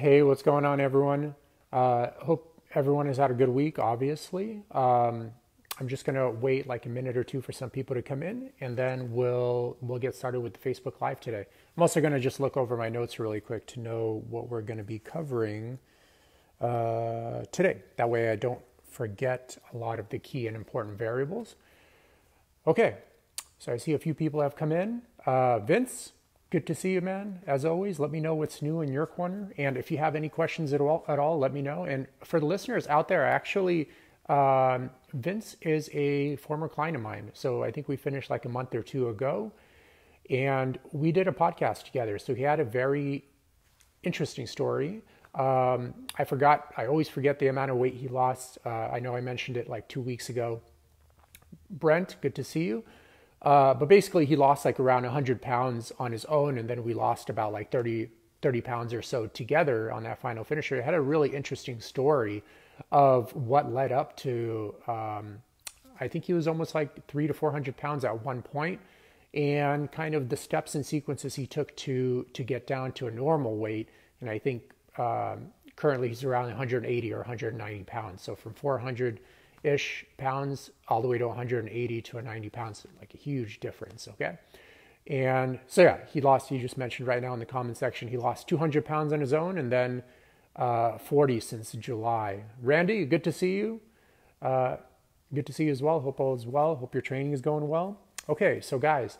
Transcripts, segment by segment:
Hey, what's going on, everyone? Uh, hope everyone has had a good week, obviously. Um, I'm just going to wait like a minute or two for some people to come in, and then we'll, we'll get started with the Facebook Live today. I'm also going to just look over my notes really quick to know what we're going to be covering uh, today. That way I don't forget a lot of the key and important variables. Okay, so I see a few people have come in. Uh, Vince, good to see you, man. As always, let me know what's new in your corner. And if you have any questions at all, at all let me know. And for the listeners out there, actually, um, Vince is a former client of mine. So I think we finished like a month or two ago. And we did a podcast together. So he had a very interesting story. Um, I forgot, I always forget the amount of weight he lost. Uh, I know I mentioned it like two weeks ago. Brent, good to see you. Uh, but basically, he lost like around 100 pounds on his own, and then we lost about like 30, 30 pounds or so together on that final finisher. It had a really interesting story of what led up to, um, I think he was almost like three to 400 pounds at one point, and kind of the steps and sequences he took to to get down to a normal weight. And I think um, currently he's around 180 or 190 pounds. So from 400 ish pounds all the way to 180 to a 90 pounds, like a huge difference. Okay. And so, yeah, he lost, you just mentioned right now in the comment section, he lost 200 pounds on his own and then uh, 40 since July. Randy, good to see you. Uh, good to see you as well. Hope all is well. Hope your training is going well. Okay, so guys,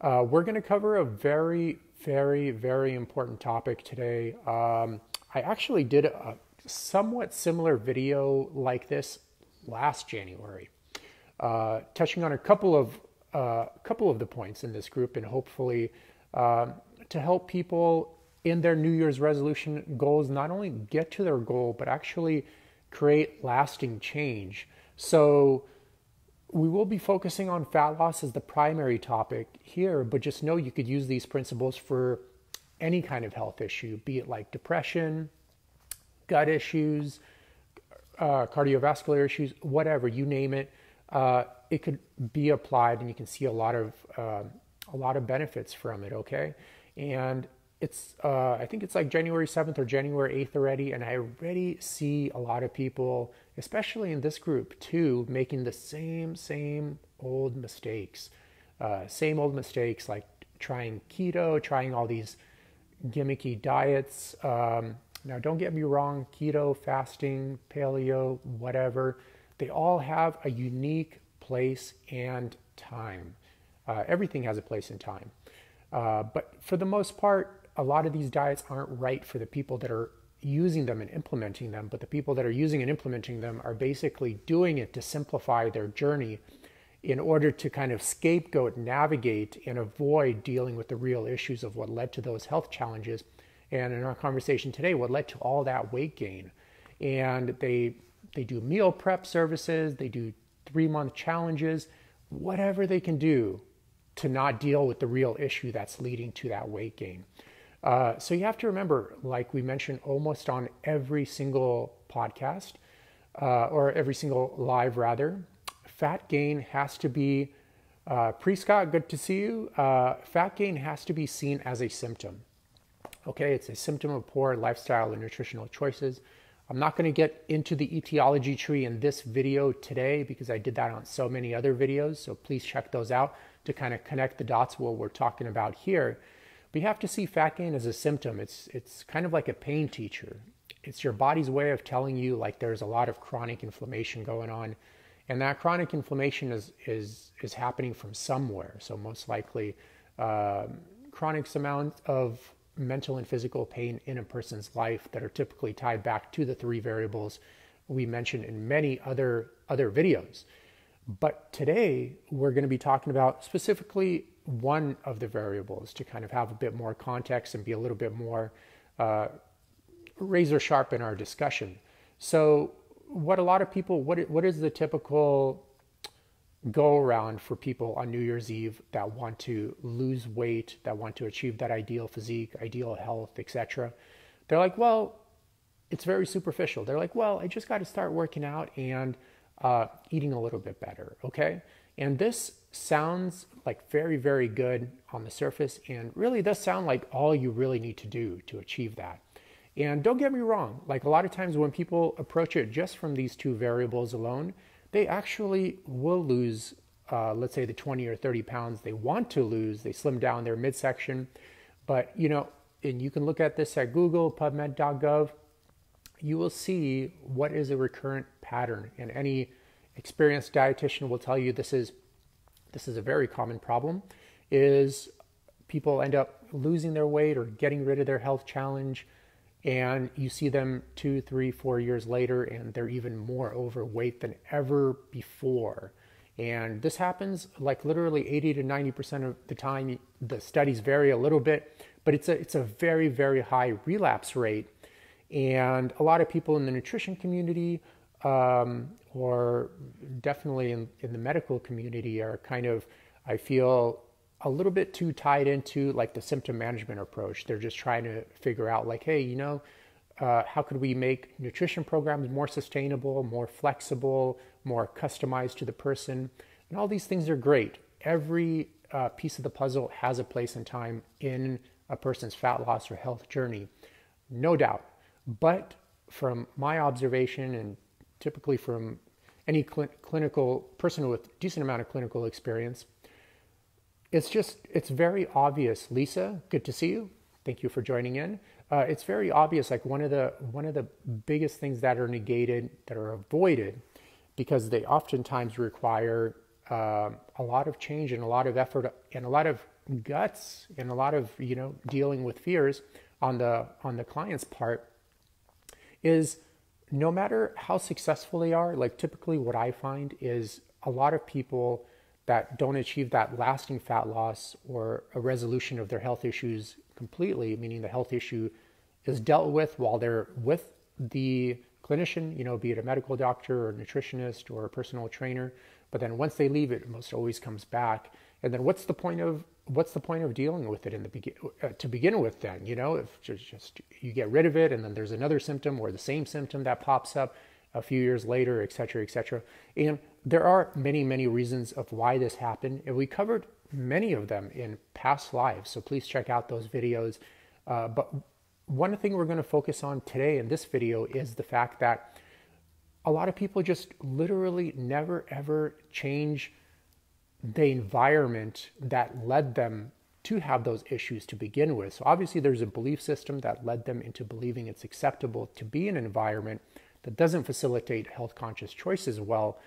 uh, we're going to cover a very, very, very important topic today. Um, I actually did a somewhat similar video like this last January, uh, touching on a couple of uh, couple of the points in this group, and hopefully uh, to help people in their New Year's resolution goals not only get to their goal but actually create lasting change. So we will be focusing on fat loss as the primary topic here, but just know you could use these principles for any kind of health issue, be it like depression, gut issues, uh, cardiovascular issues, whatever you name it, uh, it could be applied, and you can see a lot of uh, a lot of benefits from it. Okay, and it's uh, I think it's like January seventh or January eighth already, and I already see a lot of people, especially in this group too, making the same same old mistakes, uh, same old mistakes like trying keto, trying all these gimmicky diets. Um, now, don't get me wrong, keto, fasting, paleo, whatever, they all have a unique place and time. Uh, everything has a place and time. Uh, but for the most part, a lot of these diets aren't right for the people that are using them and implementing them, but the people that are using and implementing them are basically doing it to simplify their journey in order to kind of scapegoat, navigate, and avoid dealing with the real issues of what led to those health challenges and in our conversation today, what led to all that weight gain. And they they do meal prep services, they do three month challenges, whatever they can do to not deal with the real issue that's leading to that weight gain. Uh, so you have to remember, like we mentioned almost on every single podcast uh, or every single live rather, fat gain has to be. Uh, Pre Scott, good to see you. Uh, fat gain has to be seen as a symptom. Okay, it's a symptom of poor lifestyle and nutritional choices. I'm not going to get into the etiology tree in this video today because I did that on so many other videos. So please check those out to kind of connect the dots what we're talking about here. But you have to see fat gain as a symptom. It's it's kind of like a pain teacher. It's your body's way of telling you like there's a lot of chronic inflammation going on, and that chronic inflammation is is is happening from somewhere. So most likely, uh, chronic amount of mental and physical pain in a person's life that are typically tied back to the three variables we mentioned in many other other videos. But today we're going to be talking about specifically one of the variables to kind of have a bit more context and be a little bit more uh, razor sharp in our discussion. So, what a lot of people, what what is the typical go around for people on New Year's Eve that want to lose weight, that want to achieve that ideal physique, ideal health, etc. They're like, well, it's very superficial. They're like, well, I just got to start working out and uh, eating a little bit better, okay? And this sounds like very, very good on the surface, and really does sound like all you really need to do to achieve that. And don't get me wrong, like a lot of times when people approach it just from these two variables alone, they actually will lose, uh, let's say, the 20 or 30 pounds they want to lose. They slim down their midsection. But, you know, and you can look at this at Google, PubMed.gov, you will see what is a recurrent pattern. And any experienced dietitian will tell you this is this is a very common problem is people end up losing their weight or getting rid of their health challenge and you see them two three four years later and they're even more overweight than ever before. And this happens like literally 80 to 90 percent of the time the studies vary a little bit but it's a it's a very very high relapse rate. And a lot of people in the nutrition community um, or definitely in, in the medical community are kind of i feel a little bit too tied into like the symptom management approach. They're just trying to figure out like, hey, you know, uh, how could we make nutrition programs more sustainable, more flexible, more customized to the person? And all these things are great. Every uh, piece of the puzzle has a place and time in a person's fat loss or health journey, no doubt. But from my observation and typically from any cl- clinical person with decent amount of clinical experience, it's just it's very obvious. Lisa good to see you. Thank you for joining in. Uh, it's very obvious like one of the one of the biggest things that are negated that are avoided because they oftentimes require uh, a lot of change and a lot of effort and a lot of guts and a lot of you know dealing with fears on the on the client's part is no matter how successful they are like typically what i find is a lot of people that don't achieve that lasting fat loss or a resolution of their health issues completely, meaning the health issue is dealt with while they're with the clinician, you know, be it a medical doctor or nutritionist or a personal trainer. But then once they leave, it almost always comes back. And then what's the point of what's the point of dealing with it in the begin uh, to begin with? Then you know, if just you get rid of it, and then there's another symptom or the same symptom that pops up a few years later, et cetera, et cetera. And there are many, many reasons of why this happened, and we covered many of them in past lives. So please check out those videos. Uh, but one thing we're going to focus on today in this video is the fact that a lot of people just literally never ever change the environment that led them to have those issues to begin with. So obviously there's a belief system that led them into believing it's acceptable to be in an environment that doesn't facilitate health conscious choices well.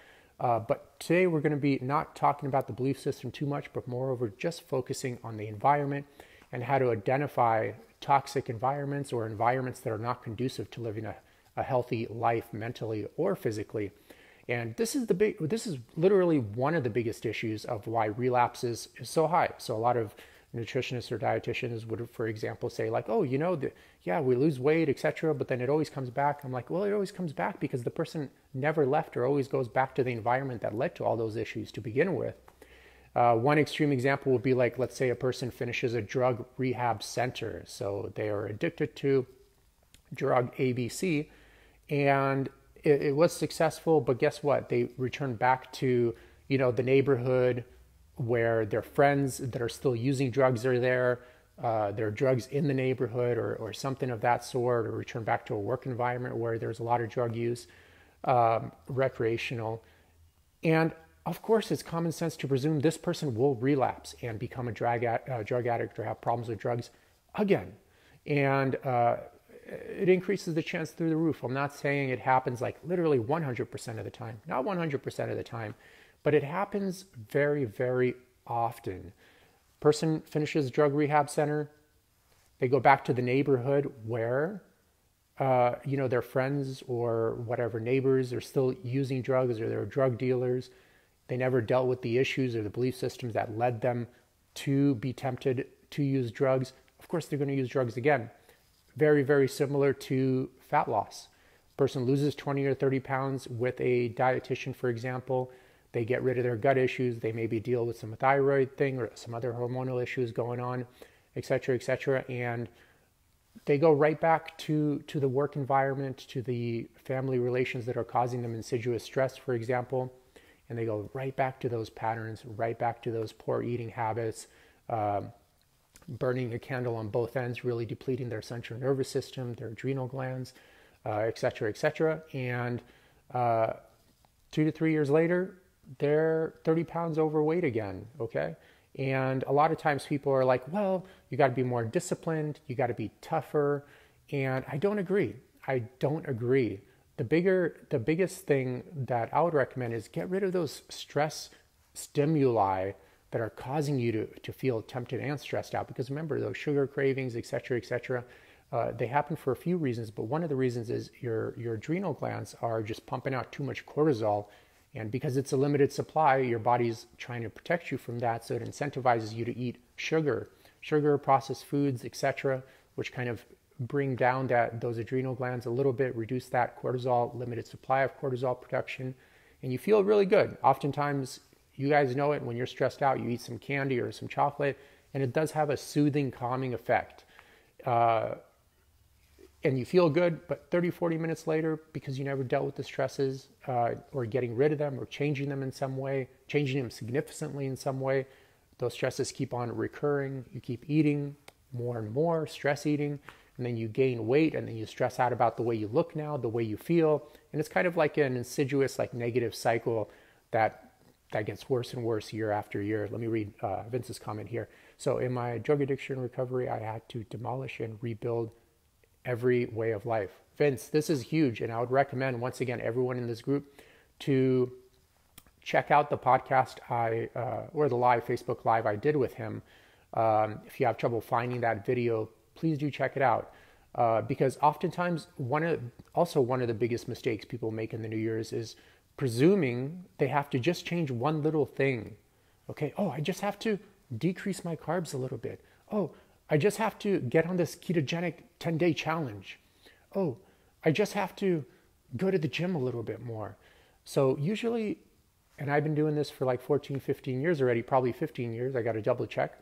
Uh, but today we're going to be not talking about the belief system too much, but moreover just focusing on the environment and how to identify toxic environments or environments that are not conducive to living a, a healthy life mentally or physically. And this is the big this is literally one of the biggest issues of why relapses is so high. So a lot of nutritionists or dietitians would, for example, say like, "Oh, you know, the, yeah, we lose weight, etc., but then it always comes back." I'm like, "Well, it always comes back because the person never left or always goes back to the environment that led to all those issues to begin with." Uh, one extreme example would be like, let's say a person finishes a drug rehab center, so they are addicted to drug ABC, and it, it was successful, but guess what? They return back to you know the neighborhood where their friends that are still using drugs are there, uh, there are drugs in the neighborhood or, or something of that sort, or return back to a work environment where there's a lot of drug use, um, recreational. And of course, it's common sense to presume this person will relapse and become a drug, uh, drug addict or have problems with drugs again. And uh, it increases the chance through the roof. I'm not saying it happens like literally 100% of the time, not 100% of the time, but it happens very, very often. Person finishes drug rehab center, they go back to the neighborhood where uh, you know their friends or whatever neighbors are still using drugs or they're drug dealers. They never dealt with the issues or the belief systems that led them to be tempted to use drugs. Of course, they're going to use drugs again. Very, very similar to fat loss. Person loses 20 or 30 pounds with a dietitian, for example they get rid of their gut issues. They maybe deal with some thyroid thing or some other hormonal issues going on, et cetera, et cetera. And they go right back to, to the work environment, to the family relations that are causing them insidious stress, for example. And they go right back to those patterns, right back to those poor eating habits, um, burning a candle on both ends, really depleting their central nervous system, their adrenal glands, uh, et cetera, et cetera. And uh, two to three years later, they're 30 pounds overweight again, okay? And a lot of times people are like, well, you got to be more disciplined, you got to be tougher. And I don't agree. I don't agree. The bigger, the biggest thing that I would recommend is get rid of those stress stimuli that are causing you to, to feel tempted and stressed out. Because remember, those sugar cravings, et cetera, et cetera, uh, they happen for a few reasons. But one of the reasons is your, your adrenal glands are just pumping out too much cortisol. And because it's a limited supply, your body's trying to protect you from that. So it incentivizes you to eat sugar, sugar, processed foods, etc., which kind of bring down that those adrenal glands a little bit, reduce that cortisol, limited supply of cortisol production, and you feel really good. Oftentimes, you guys know it when you're stressed out, you eat some candy or some chocolate, and it does have a soothing, calming effect. Uh, and you feel good, but 30, 40 minutes later, because you never dealt with the stresses uh, or getting rid of them or changing them in some way, changing them significantly in some way, those stresses keep on recurring. You keep eating more and more, stress eating, and then you gain weight, and then you stress out about the way you look now, the way you feel. And it's kind of like an insidious, like negative cycle that that gets worse and worse year after year. Let me read uh, Vince's comment here. So, in my drug addiction recovery, I had to demolish and rebuild every way of life. Vince, this is huge, and I would recommend once again everyone in this group to check out the podcast I uh, or the live Facebook live I did with him. Um, if you have trouble finding that video, please do check it out. Uh, because oftentimes one of also one of the biggest mistakes people make in the New Year's is presuming they have to just change one little thing. Okay, oh, I just have to decrease my carbs a little bit. Oh, I just have to get on this ketogenic 10 day challenge. Oh, I just have to go to the gym a little bit more. So, usually, and I've been doing this for like 14, 15 years already, probably 15 years, I got to double check.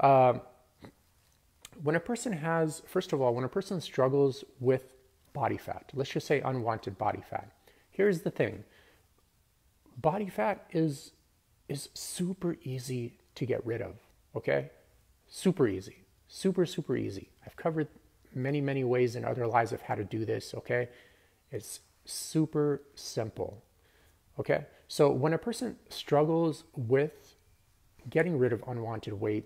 Um, when a person has, first of all, when a person struggles with body fat, let's just say unwanted body fat, here's the thing body fat is is super easy to get rid of okay super easy super super easy. I've covered many many ways in other lives of how to do this okay? It's super simple okay? So when a person struggles with getting rid of unwanted weight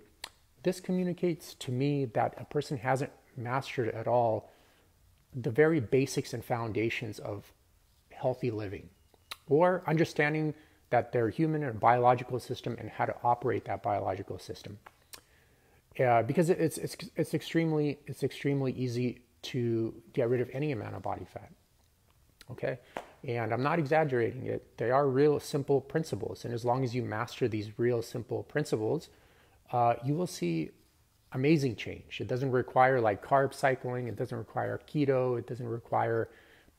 this communicates to me that a person hasn't mastered at all the very basics and foundations of healthy living or understanding that they're human and biological system and how to operate that biological system. Uh, because it's, it's, it's, extremely, it's extremely easy to get rid of any amount of body fat. Okay? And I'm not exaggerating it. They are real simple principles. And as long as you master these real simple principles, uh, you will see amazing change. It doesn't require like carb cycling, it doesn't require keto, it doesn't require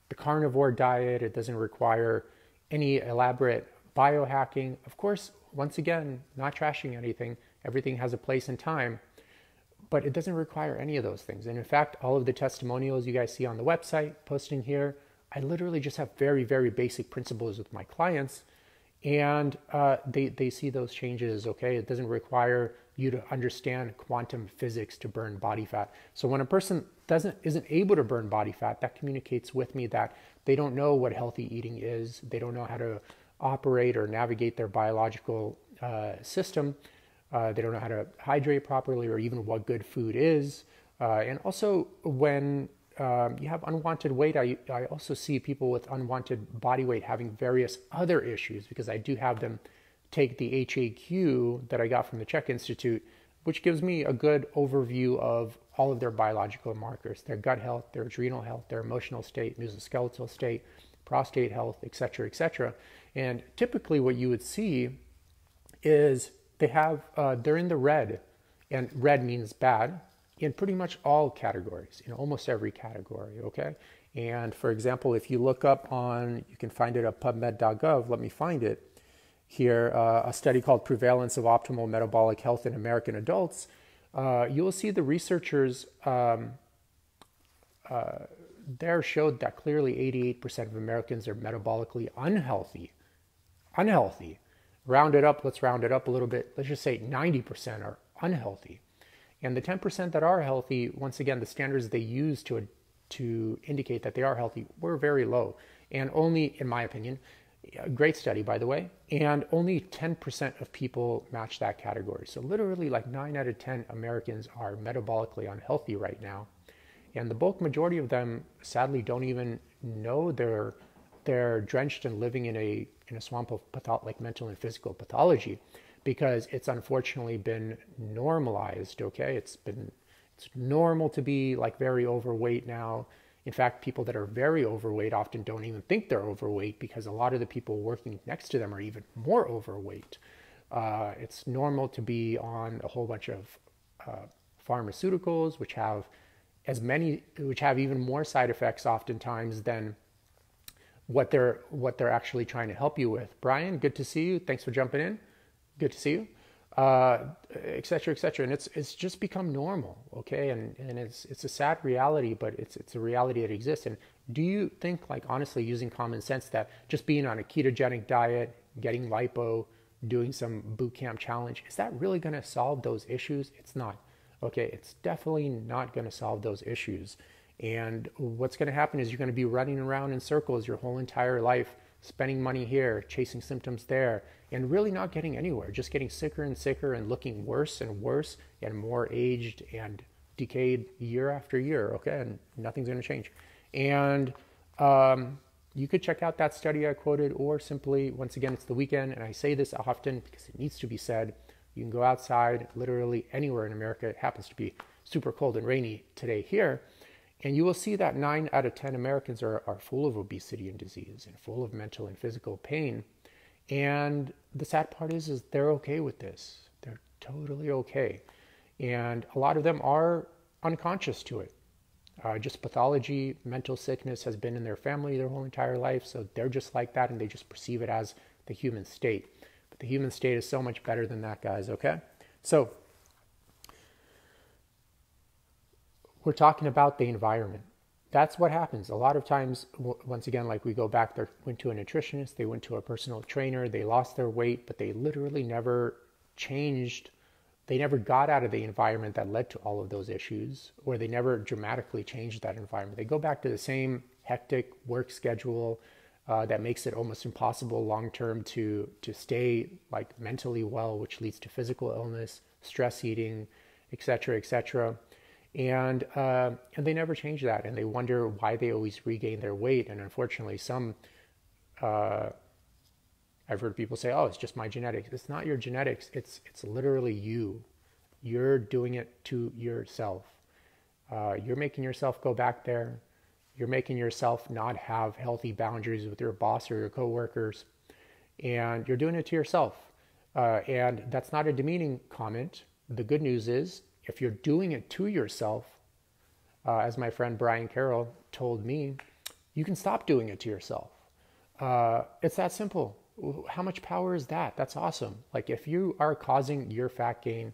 the carnivore diet, it doesn't require any elaborate biohacking. Of course, once again, not trashing anything, everything has a place and time, but it doesn't require any of those things. And in fact, all of the testimonials you guys see on the website, posting here, I literally just have very, very basic principles with my clients, and uh, they, they see those changes, okay? It doesn't require you to understand quantum physics to burn body fat. So when a person doesn't isn't able to burn body fat, that communicates with me that they don't know what healthy eating is. They don't know how to operate or navigate their biological uh, system. Uh, they don't know how to hydrate properly or even what good food is. Uh, and also, when um, you have unwanted weight, I, I also see people with unwanted body weight having various other issues because I do have them take the HAQ that I got from the CHEK Institute, which gives me a good overview of all of their biological markers their gut health, their adrenal health, their emotional state, musculoskeletal state, prostate health, etc., etc. And typically, what you would see is they have uh, they're in the red, and red means bad in pretty much all categories, in almost every category. Okay, and for example, if you look up on, you can find it at PubMed.gov. Let me find it here. Uh, a study called "Prevalence of Optimal Metabolic Health in American Adults." Uh, you will see the researchers um, uh, there showed that clearly 88% of Americans are metabolically unhealthy. Unhealthy. Round it up, let's round it up a little bit. Let's just say 90% are unhealthy. And the 10% that are healthy, once again, the standards they use to, to indicate that they are healthy were very low. And only, in my opinion, a great study, by the way, and only 10% of people match that category. So, literally, like 9 out of 10 Americans are metabolically unhealthy right now. And the bulk majority of them, sadly, don't even know they're, they're drenched and living in a, in a swamp of patho- like mental and physical pathology because it's unfortunately been normalized, okay? It's been it's normal to be like very overweight now. In fact, people that are very overweight often don't even think they're overweight because a lot of the people working next to them are even more overweight. Uh, it's normal to be on a whole bunch of uh, pharmaceuticals, which have as many, which have even more side effects oftentimes than what they're what they're actually trying to help you with. Brian, good to see you. Thanks for jumping in good to see you, uh, et cetera, et cetera. And it's it's just become normal, okay? And and it's it's a sad reality, but it's it's a reality that exists. And do you think, like honestly, using common sense, that just being on a ketogenic diet, getting lipo, doing some boot camp challenge, is that really going to solve those issues? It's not. Okay, it's definitely not going to solve those issues. And what's going to happen is you're going to be running around in circles your whole entire life, spending money here, chasing symptoms there, and really not getting anywhere, just getting sicker and sicker and looking worse and worse and more aged and decayed year after year. Okay, and nothing's going to change. And um, you could check out that study I quoted, or simply, once again, it's the weekend, and I say this often because it needs to be said. You can go outside literally anywhere in America. It happens to be super cold and rainy today here. And you will see that nine out of 10 Americans are, are full of obesity and disease and full of mental and physical pain. And the sad part is, is they're okay with this. They're totally okay. And a lot of them are unconscious to it. Uh, just pathology, mental sickness has been in their family their whole entire life. So they're just like that and they just perceive it as the human state. But the human state is so much better than that, guys, okay? So we're talking about the environment. That's what happens. A lot of times once again like we go back they went to a nutritionist they went to a personal trainer they lost their weight but they literally never changed they never got out of the environment that led to all of those issues or they never dramatically changed that environment. They go back to the same hectic work schedule uh, that makes it almost impossible long term to to stay like mentally well which leads to physical illness stress eating etc etc and uh, and they never change that, and they wonder why they always regain their weight. And unfortunately, some uh, I've heard people say, "Oh, it's just my genetics." It's not your genetics. It's it's literally you. You're doing it to yourself. Uh, you're making yourself go back there. You're making yourself not have healthy boundaries with your boss or your coworkers, and you're doing it to yourself. Uh, and that's not a demeaning comment. The good news is if you're doing it to yourself, uh, as my friend Brian Carroll told me, you can stop doing it to yourself. Uh, it's that simple. How much power is that? That's awesome. Like if you are causing your fat gain,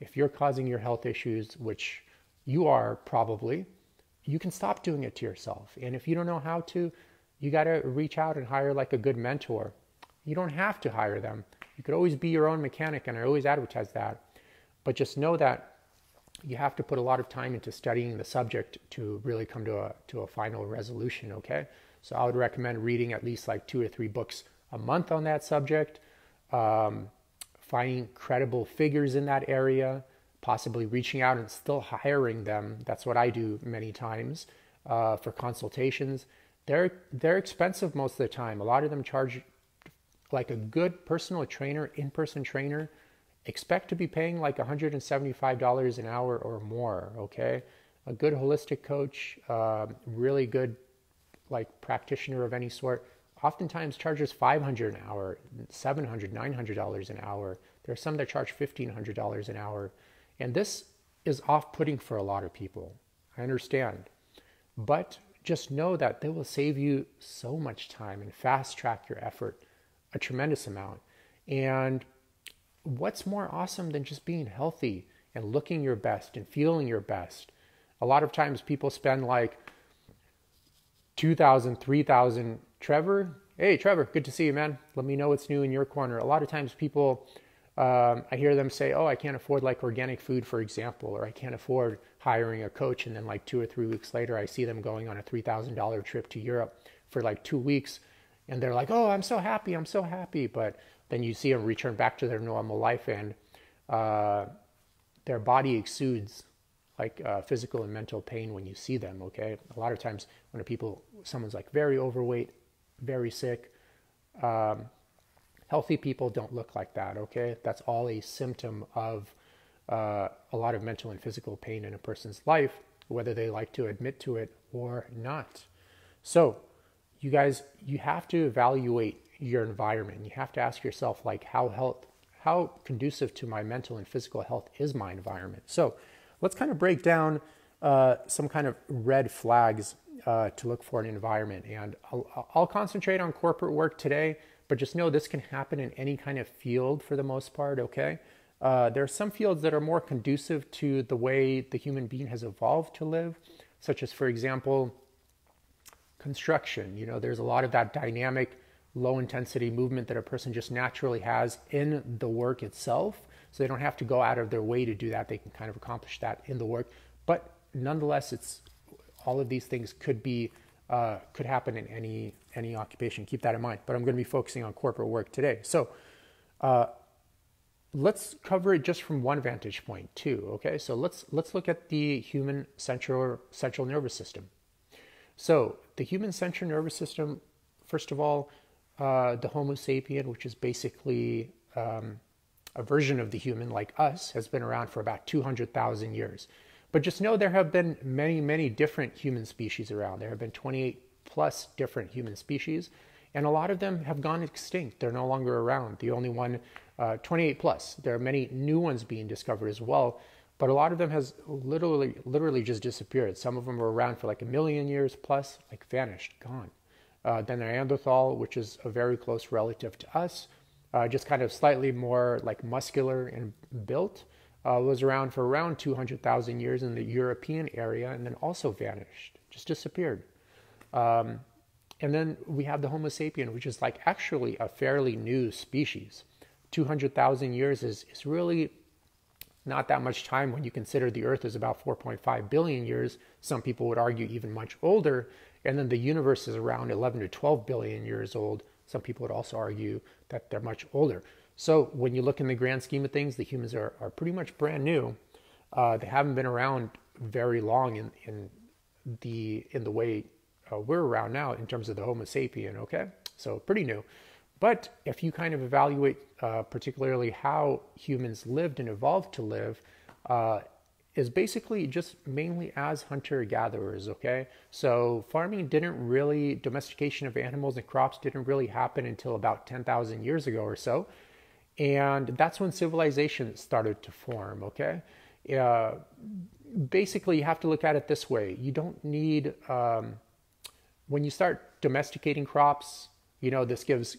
if you're causing your health issues, which you are probably, you can stop doing it to yourself. And if you don't know how to, you got to reach out and hire like a good mentor. You don't have to hire them. You could always be your own mechanic, and I always advertise that. But just know that you have to put a lot of time into studying the subject to really come to a to a final resolution okay? So i would recommend reading at least like two or three books a month on that subject um, finding credible figures in that area possibly reaching out and still hiring them. That's what i do many times uh, for consultations. They're they're expensive most of the time. A lot of them charge like a good personal trainer in-person trainer expect to be paying like $175 an hour or more, okay? A good holistic coach, uh, really good like practitioner of any sort, oftentimes charges 500 an hour, 700, 900 dollars an hour. There are some that charge 1500 dollars an hour, and this is off-putting for a lot of people. I understand, but just know that they will save you so much time and fast track your effort a tremendous amount. And what's more awesome than just being healthy and looking your best and feeling your best? A lot of times people spend like 2000 3000 Trevor, hey Trevor, good to see you man. Let me know what's new in your corner. A lot of times people Um, I hear them say, "Oh, I can't afford like organic food, for example, or I can't afford hiring a coach." And then like two or three weeks later, I see them going on a three thousand dollar trip to Europe for like two weeks, and they're like, "Oh, I'm so happy, I'm so happy," but then you see them return back to their normal life, and uh, their body exudes like uh, physical and mental pain when you see them. Okay, a lot of times when people, someone's like very overweight, very sick. Um, Healthy people don't look like that, okay? That's all a symptom of uh, a lot of mental and physical pain in a person's life, whether they like to admit to it or not. So, you guys, you have to evaluate your environment. You have to ask yourself, like, how health, how conducive to my mental and physical health is my environment? So, let's kind of break down uh, some kind of red flags uh, to look for an environment. And I'll, I'll concentrate on corporate work today but just know this can happen in any kind of field for the most part, okay? Uh, there are some fields that are more conducive to the way the human being has evolved to live, such as, for example, construction. You know, there's a lot of that dynamic, low intensity movement that a person just naturally has in the work itself. So they don't have to go out of their way to do that. They can kind of accomplish that in the work. But nonetheless, it's all of these things could be uh, could happen in any any occupation. Keep that in mind. But I'm going to be focusing on corporate work today. So uh, let's cover it just from one vantage point too. Okay, so let's let's look at the human central central nervous system. So the human central nervous system, first of all, uh, the Homo sapien, which is basically um, a version of the human like us, has been around for about 200,000 years. But just know there have been many, many different human species around. There have been 28 plus different human species, and a lot of them have gone extinct. They're no longer around. The only one, uh, 28 plus. There are many new ones being discovered as well, but a lot of them has literally, literally just disappeared. Some of them were around for like a million years plus, like vanished, gone. Uh, then Neanderthal, which is a very close relative to us, uh, just kind of slightly more like muscular and built uh, was around for around 200,000 years in the European area and then also vanished, just disappeared. Um, and then we have the Homo sapien, which is like actually a fairly new species. 200,000 years is, is really not that much time when you consider the Earth is about 4.5 billion years. Some people would argue even much older. And then the universe is around 11 to 12 billion years old. Some people would also argue that they're much older. So when you look in the grand scheme of things, the humans are, are pretty much brand new. Uh, they haven't been around very long in, in the in the way uh, we're around now in terms of the Homo sapien. Okay, so pretty new. But if you kind of evaluate uh, particularly how humans lived and evolved to live, uh, is basically just mainly as hunter gatherers. Okay, so farming didn't really domestication of animals and crops didn't really happen until about ten thousand years ago or so. And that's when civilization started to form, okay? Uh, basically, you have to look at it this way. You don't need, um, when you start domesticating crops, you know, this gives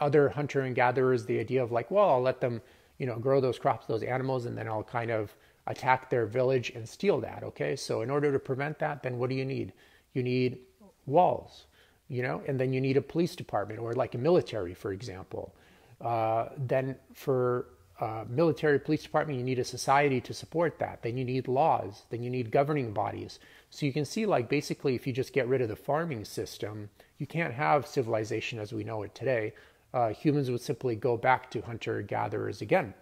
other hunter and gatherers the idea of like, well, I'll let them, you know, grow those crops, those animals, and then I'll kind of attack their village and steal that, okay? So in order to prevent that, then what do you need? You need walls, you know, and then you need a police department or like a military, for example. Uh, then for uh, military police department, you need a society to support that. Then you need laws. Then you need governing bodies. So you can see, like, basically, if you just get rid of the farming system, you can't have civilization as we know it today. Uh, humans would simply go back to hunter gatherers again.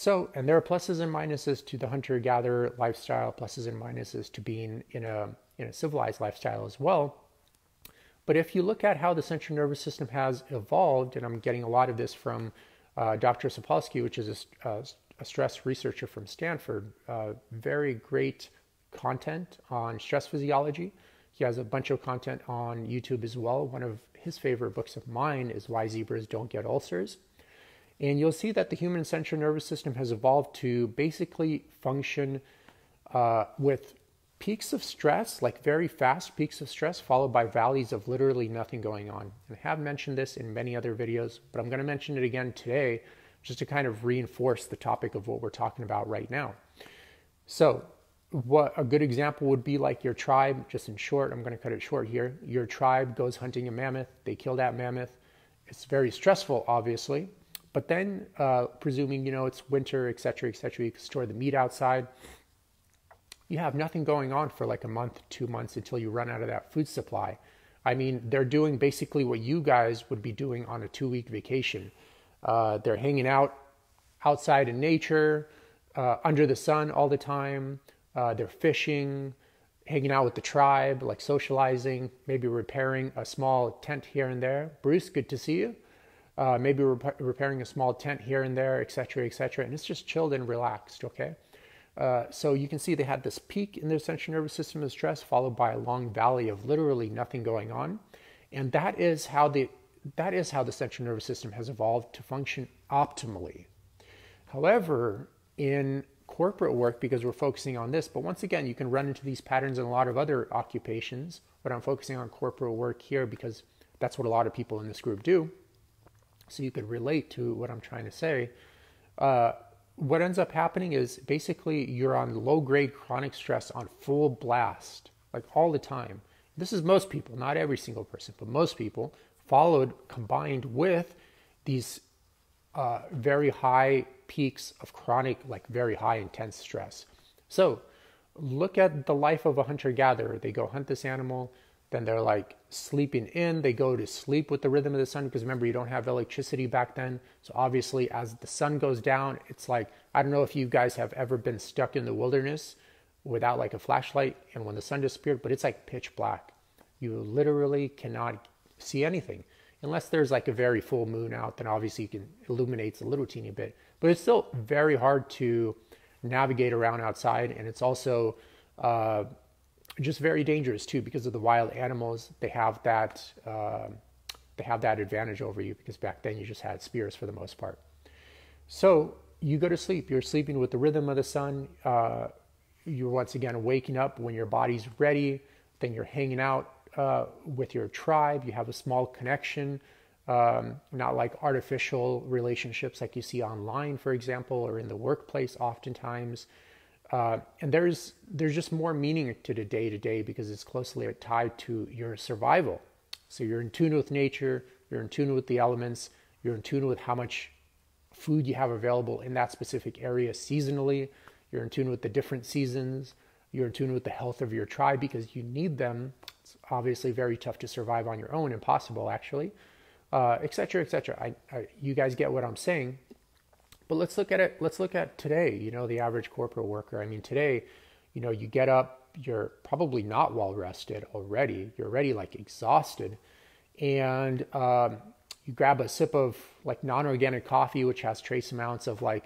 So, and there are pluses and minuses to the hunter gatherer lifestyle, pluses and minuses to being in a, in a civilized lifestyle as well. But if you look at how the central nervous system has evolved, and I'm getting a lot of this from uh, Dr. Sapolsky, which is a, a, a, stress researcher from Stanford, uh, very great content on stress physiology. He has a bunch of content on YouTube as well. One of his favorite books of mine is Why Zebras Don't Get Ulcers. And you'll see that the human central nervous system has evolved to basically function uh, with peaks of stress, like very fast peaks of stress, followed by valleys of literally nothing going on. And I have mentioned this in many other videos, but I'm going to mention it again today just to kind of reinforce the topic of what we're talking about right now. So, what a good example would be like your tribe, just in short, I'm going to cut it short here. Your tribe goes hunting a mammoth, they kill that mammoth. It's very stressful, obviously, But then, uh, presuming you know it's winter, etc., etc., you can store the meat outside. You have nothing going on for like a month, two months until you run out of that food supply. I mean, they're doing basically what you guys would be doing on a two-week vacation. Uh, they're hanging out outside in nature, uh, under the sun all the time. Uh, they're fishing, hanging out with the tribe, like socializing, maybe repairing a small tent here and there. Bruce, good to see you. Uh, maybe rep- repairing a small tent here and there, etc., etc. And it's just chilled and relaxed, okay? Uh, so you can see they had this peak in their central nervous system of stress, followed by a long valley of literally nothing going on, and that is how the that is how the central nervous system has evolved to function optimally. However, in corporate work, because we're focusing on this, but once again, you can run into these patterns in a lot of other occupations, but I'm focusing on corporate work here because that's what a lot of people in this group do. So you could relate to what I'm trying to say. Uh, what ends up happening is basically you're on low grade chronic stress on full blast, like all the time. This is most people, not every single person, but most people, followed combined with these uh, very high peaks of chronic, like very high intense stress. So look at the life of a hunter gatherer. They go hunt this animal, then they're like sleeping in. They go to sleep with the rhythm of the sun because remember, you don't have electricity back then. So obviously, as the sun goes down, it's like I don't know if you guys have ever been stuck in the wilderness without like a flashlight and when the sun disappeared, but it's like pitch black. You literally cannot see anything unless there's like a very full moon out, then obviously you can illuminates a little teeny bit. But it's still very hard to navigate around outside, and it's also uh, just very dangerous too because of the wild animals. They have that uh, they have that advantage over you because back then you just had spears for the most part. So you go to sleep. You're sleeping with the rhythm of the sun. Uh, you're once again waking up when your body's ready. Then you're hanging out uh, with your tribe. You have a small connection, um, not like artificial relationships like you see online, for example, or in the workplace oftentimes. Uh, and there's there's just more meaning to the day to day because it's closely tied to your survival. So you're in tune with nature, you're in tune with the elements, you're in tune with how much food you have available in that specific area seasonally. You're in tune with the different seasons. You're in tune with the health of your tribe because you need them it's obviously very tough to survive on your own, impossible actually, etc., uh, etc. Et you guys get what I'm saying. But let's look at it. Let's look at today. You know, the average corporate worker. I mean, today, you know, you get up, you're probably not well rested already. You're already like exhausted, and um, you grab a sip of like non-organic coffee, which has trace amounts of like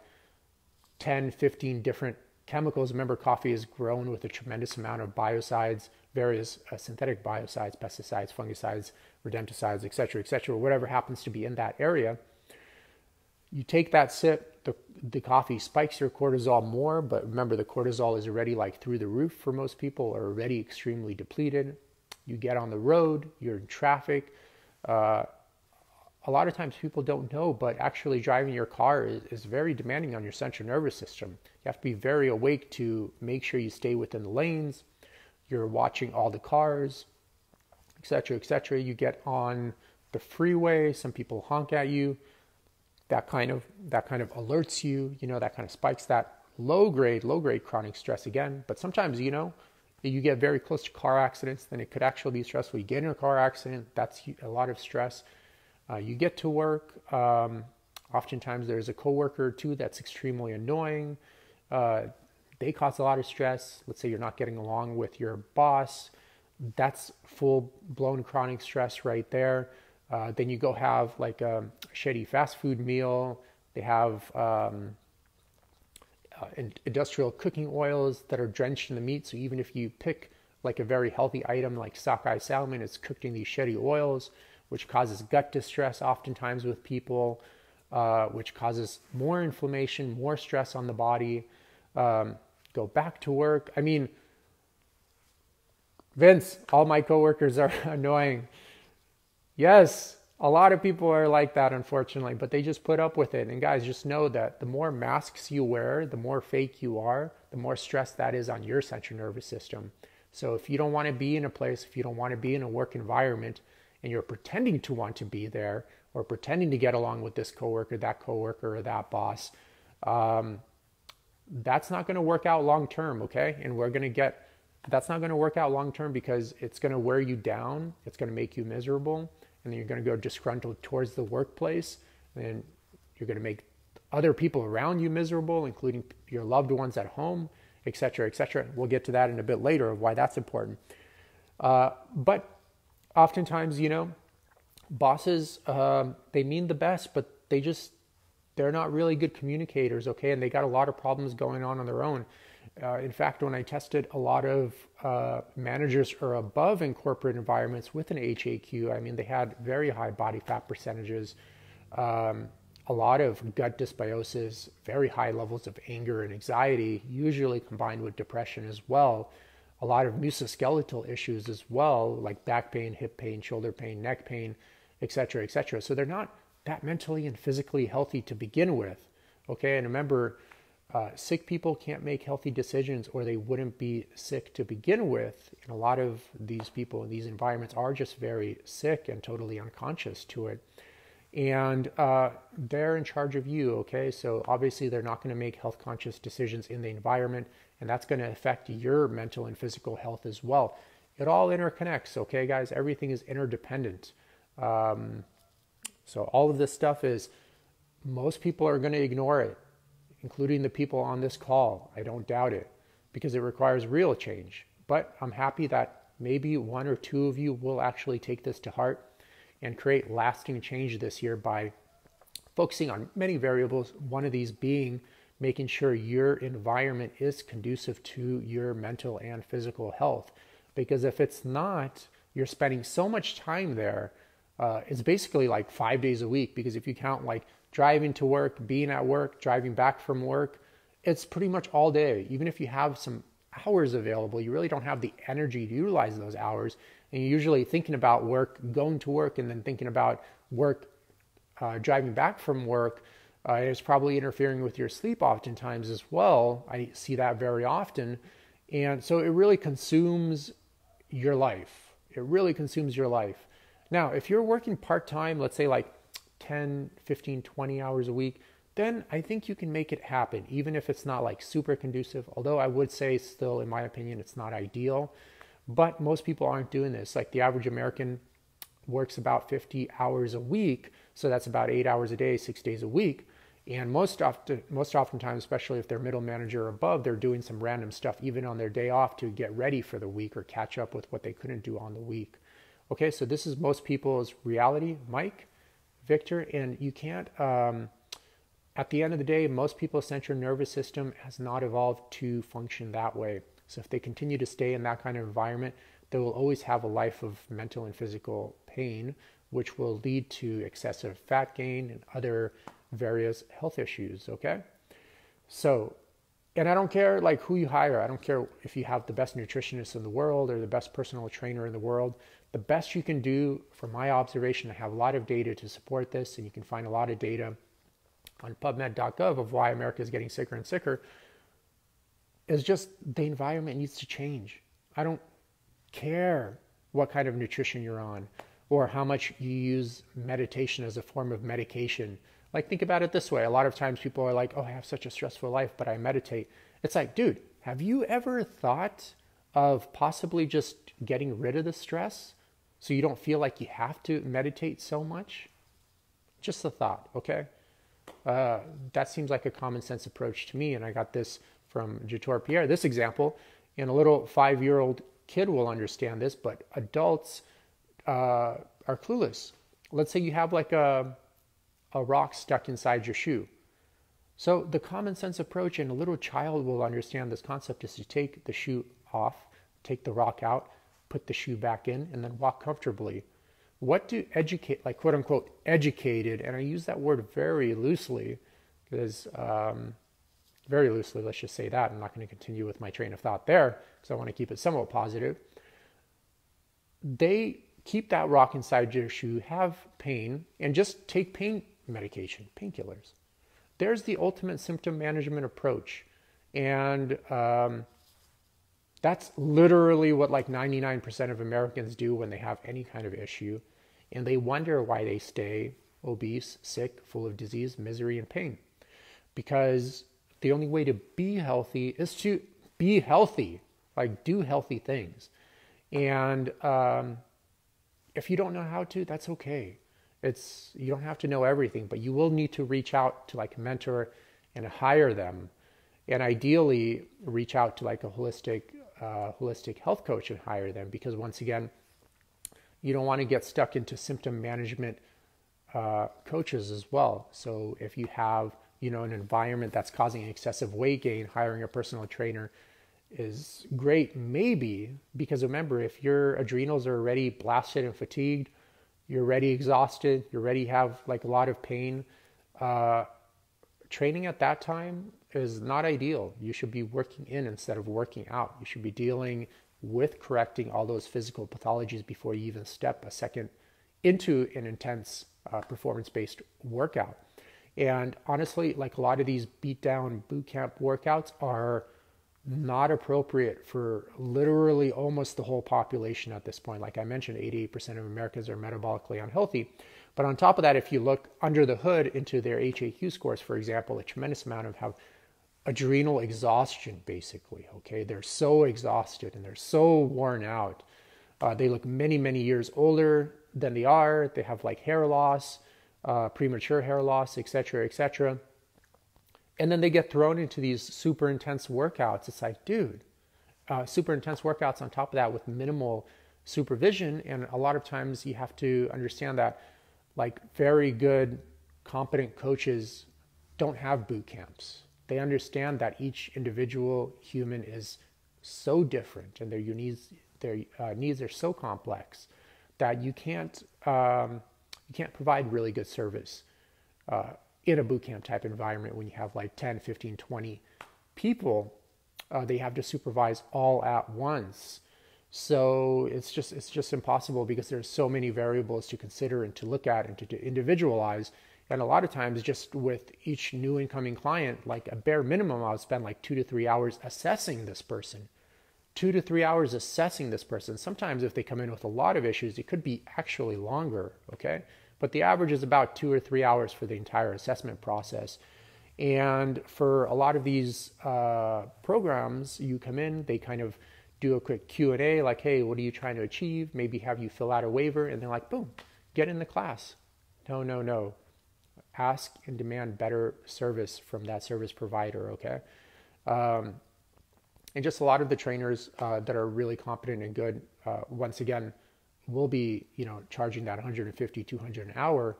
10, 15 different chemicals. Remember, coffee is grown with a tremendous amount of biocides, various uh, synthetic biocides, pesticides, fungicides, rodenticides, etc., cetera, et cetera, whatever happens to be in that area. You take that sip, the, the coffee spikes your cortisol more, but remember the cortisol is already like through the roof for most people, are already extremely depleted. You get on the road, you're in traffic. Uh, a lot of times people don't know, but actually driving your car is, is, very demanding on your central nervous system. You have to be very awake to make sure you stay within the lanes, you're watching all the cars, etc., etc. You get on the freeway, some people honk at you. That kind of that kind of alerts you, you know, that kind of spikes that low grade, low grade chronic stress again. But sometimes, you know, you get very close to car accidents, then it could actually be stressful. You get in a car accident, that's a lot of stress. Uh, you get to work. Um, oftentimes, there's a coworker too that's extremely annoying. Uh, they cause a lot of stress. Let's say you're not getting along with your boss. That's full blown chronic stress right there. Uh, then you go have like a shitty fast food meal. They have um, uh, industrial cooking oils that are drenched in the meat. So even if you pick like a very healthy item like sockeye salmon, it's cooked in these shitty oils, which causes gut distress oftentimes with people, uh, which causes more inflammation, more stress on the body. Um, go back to work. I mean, Vince, all my coworkers are annoying. Yes, a lot of people are like that, unfortunately, but they just put up with it. And guys, just know that the more masks you wear, the more fake you are, the more stress that is on your central nervous system. So if you don't want to be in a place, if you don't want to be in a work environment, and you're pretending to want to be there, or pretending to get along with this coworker, that coworker, or that boss, um, that's not going to work out long term, okay? And we're going to get that's not going to work out long term because it's going to wear you down, it's going to make you miserable, and then you're going to go disgruntled towards the workplace, and you're going to make other people around you miserable, including your loved ones at home, etc., etc. We'll get to that in a bit later of why that's important. Uh, but oftentimes, you know, bosses um, they mean the best, but they just they're not really good communicators, okay, and they got a lot of problems going on on their own. Uh, in fact, when I tested a lot of uh, managers or above in corporate environments with an HAQ, I mean, they had very high body fat percentages, um, a lot of gut dysbiosis, very high levels of anger and anxiety, usually combined with depression as well. A lot of musculoskeletal issues as well, like back pain, hip pain, shoulder pain, neck pain, etc., etc. So they're not that mentally and physically healthy to begin with. Okay, and remember, uh, sick people can't make healthy decisions or they wouldn't be sick to begin with. And a lot of these people in these environments are just very sick and totally unconscious to it. And uh, they're in charge of you, okay? So obviously, they're not going to make health conscious decisions in the environment, and that's going to affect your mental and physical health as well. It all interconnects, okay, guys? Everything is interdependent. Um, so all of this stuff is, most people are going to ignore it, including the people on this call. I don't doubt it because it requires real change. But I'm happy that maybe one or two of you will actually take this to heart and create lasting change this year by focusing on many variables. One of these being making sure your environment is conducive to your mental and physical health. Because if it's not, you're spending so much time there uh, it's basically like five days a week because if you count like driving to work, being at work, driving back from work, it's pretty much all day. Even if you have some hours available, you really don't have the energy to utilize those hours. And you're usually thinking about work, going to work, and then thinking about work, uh, driving back from work. Uh, it's probably interfering with your sleep oftentimes as well. I see that very often. And so it really consumes your life. It really consumes your life. Now, if you're working part time, let's say like 10, 15, 20 hours a week, then I think you can make it happen, even if it's not like super conducive. Although I would say, still, in my opinion, it's not ideal. But most people aren't doing this. Like the average American works about 50 hours a week, so that's about eight hours a day, six days a week. And most often, most oftentimes, especially if they're middle manager or above, they're doing some random stuff even on their day off to get ready for the week or catch up with what they couldn't do on the week. Okay, so this is most people's reality, Mike, Victor, and you can't. Um, at the end of the day, most people's central nervous system has not evolved to function that way. So if they continue to stay in that kind of environment, they will always have a life of mental and physical pain, which will lead to excessive fat gain and other various health issues. Okay, so and I don't care like who you hire. I don't care if you have the best nutritionist in the world or the best personal trainer in the world the best you can do, from my observation, I have a lot of data to support this, and you can find a lot of data on PubMed.gov of why America is getting sicker and sicker, is just the environment needs to change. I don't care what kind of nutrition you're on or how much you use meditation as a form of medication. Like, think about it this way a lot of times people are like, oh, I have such a stressful life, but I meditate. It's like, dude, have you ever thought of possibly just getting rid of the stress? so you don't feel like you have to meditate so much? Just a thought, okay? Uh, that seems like a common sense approach to me. And I got this from Jator Pierre, this example. And a little five year old kid will understand this, but adults uh, are clueless. Let's say you have like a, a rock stuck inside your shoe. So the common sense approach, and a little child will understand this concept, is to take the shoe off, take the rock out, put the shoe back in, and then walk comfortably. What do educate, like quote unquote, educated, and I use that word very loosely because, um, very loosely, let's just say that. I'm not going to continue with my train of thought there because I want to keep it somewhat positive. They keep that rock inside your shoe, have pain, and just take pain medication, painkillers. There's the ultimate symptom management approach. And um, that's literally what like 99% of Americans do when they have any kind of issue. And they wonder why they stay obese, sick, full of disease, misery, and pain. Because the only way to be healthy is to be healthy, like do healthy things. And um, if you don't know how to, that's okay. It's you don't have to know everything, but you will need to reach out to like a mentor and hire them, and ideally reach out to like a holistic uh, holistic health coach and hire them because once again, you don't want to get stuck into symptom management uh, coaches as well. So if you have you know an environment that's causing excessive weight gain, hiring a personal trainer is great maybe because remember if your adrenals are already blasted and fatigued you're already exhausted you already have like a lot of pain uh, training at that time is not ideal. You should be working in instead of working out. You should be dealing with correcting all those physical pathologies before you even step a second into an intense uh, performance-based workout. And honestly like a lot of these beat down boot camp workouts are not appropriate for literally almost the whole population at this point. Like I mentioned, 88% of Americans are metabolically unhealthy. But on top of that, if you look under the hood into their HAQ scores, for example, a tremendous amount of have adrenal exhaustion, basically. Okay, they're so exhausted and they're so worn out. Uh, they look many, many years older than they are. They have like hair loss, uh, premature hair loss, etc., etc and then they get thrown into these super intense workouts. It's like, dude, uh, super intense workouts on top of that with minimal supervision. And a lot of times you have to understand that, like, very good, competent coaches don't have boot camps. They understand that each individual human is so different and their needs, their uh, needs are so complex that you can't, um, you can't provide really good service. Uh, in a bootcamp type environment when you have like 10, 15, 20 people, uh, they have to supervise all at once. So it's just it's just impossible because there's so many variables to consider and to look at and to, to individualize. And a lot of times, just with each new incoming client, like a bare minimum, I'll spend like two to three hours assessing this person. Two to three hours assessing this person. Sometimes, if they come in with a lot of issues, it could be actually longer. Okay but the average is about two or three hours for the entire assessment process. And for a lot of these uh, programs, you come in, they kind of do a quick Q&A like, hey, what are you trying to achieve? Maybe have you fill out a waiver and they're like, boom, get in the class. No, no, no. Ask and demand better service from that service provider, okay? Um, and just a lot of the trainers uh, that are really competent and good, uh, once again, will be you know charging that 150 200 an hour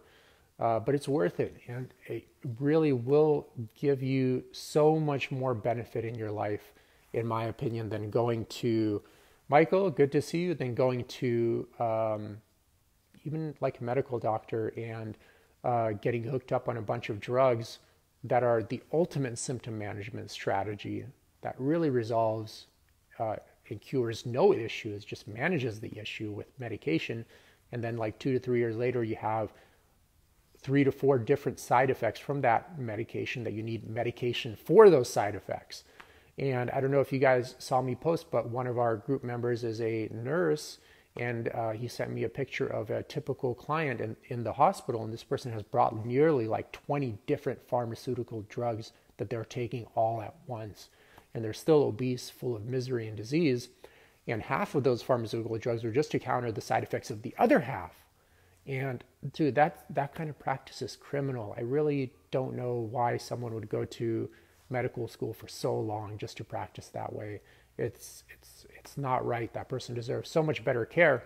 uh, but it's worth it. And it really will give you so much more benefit in your life in my opinion than going to michael good to see you than going to um, even like a medical doctor and uh, getting hooked up on a bunch of drugs that are the ultimate symptom management strategy that really resolves uh, cures no issues, just manages the issue with medication. And then, like two to three years later, you have three to four different side effects from that medication that you need medication for those side effects. And I don't know if you guys saw me post, but one of our group members is a nurse, and uh, he sent me a picture of a typical client in, in the hospital. And this person has brought nearly like 20 different pharmaceutical drugs that they're taking all at once and they're still obese, full of misery and disease. And half of those pharmaceutical drugs are just to counter the side effects of the other half. And dude, that that kind of practice is criminal. I really don't know why someone would go to medical school for so long just to practice that way. It's it's it's not right. That person deserves so much better care,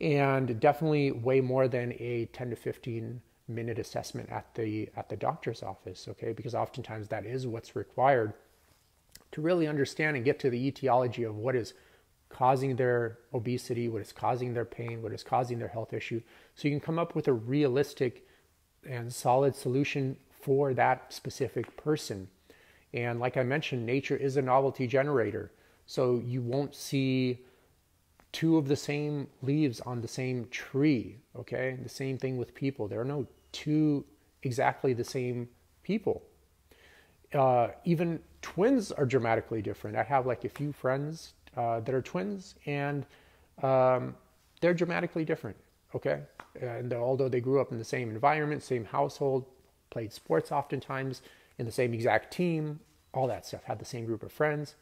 and definitely way more than a 10 to 15 minute assessment at the at the doctor's office. Okay, because oftentimes that is what's required to really understand and get to the etiology of what is causing their obesity, what is causing their pain, what is causing their health issue. So you can come up with a realistic and solid solution for that specific person. And like I mentioned, nature is a novelty generator. So you won't see two of the same leaves on the same tree, okay? The same thing with people. There are no two exactly the same people. Uh, even twins are dramatically different. I have like a few friends uh, that are twins, and um, they're dramatically different. Okay. And although they grew up in the same environment, same household, played sports oftentimes in the same exact team, all that stuff, had the same group of friends.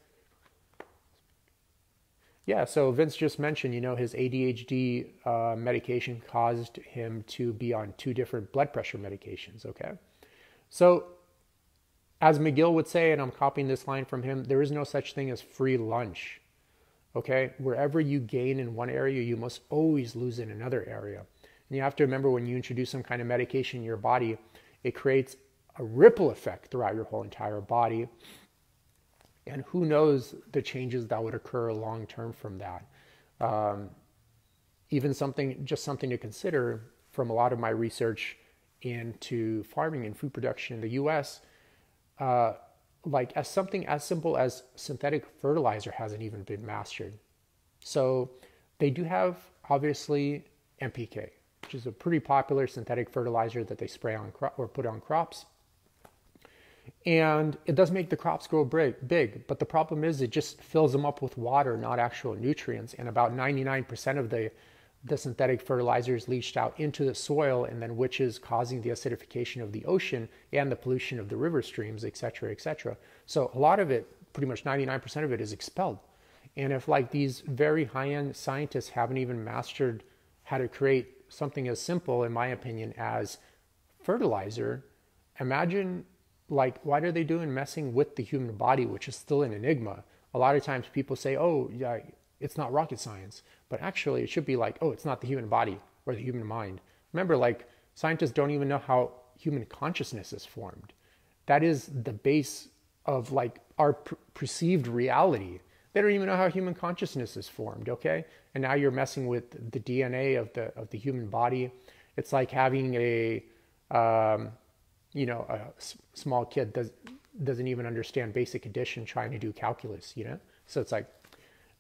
Yeah, so Vince just mentioned, you know, his ADHD uh, medication caused him to be on two different blood pressure medications. Okay. So, as McGill would say, and I'm copying this line from him, there is no such thing as free lunch. Okay. Wherever you gain in one area, you must always lose in another area. And you have to remember when you introduce some kind of medication in your body, it creates a ripple effect throughout your whole entire body. And who knows the changes that would occur long term from that. Um, even something, just something to consider from a lot of my research into farming and food production in the US, uh, like as something as simple as synthetic fertilizer hasn't even been mastered. So they do have obviously NPK, which is a pretty popular synthetic fertilizer that they spray on cro- or put on crops. And it does make the crops grow big, but the problem is it just fills them up with water, not actual nutrients. And about 99% of the, the synthetic fertilizer is leached out into the soil, and then which is causing the acidification of the ocean and the pollution of the river streams, et cetera, et cetera. So a lot of it, pretty much 99% of it, is expelled. And if like these very high-end scientists haven't even mastered how to create something as simple, in my opinion, as fertilizer, imagine like what are they doing messing with the human body, which is still an enigma. A lot of times people say, oh, yeah, it's not rocket science, but actually it should be like, oh, it's not the human body or the human mind. Remember, like scientists don't even know how human consciousness is formed. That is the base of like our per- perceived reality. They don't even know how human consciousness is formed, okay? And now you're messing with the DNA of the of the human body. It's like having a um, you know, a small kid does doesn't even understand basic addition trying to do calculus, you know? So it's like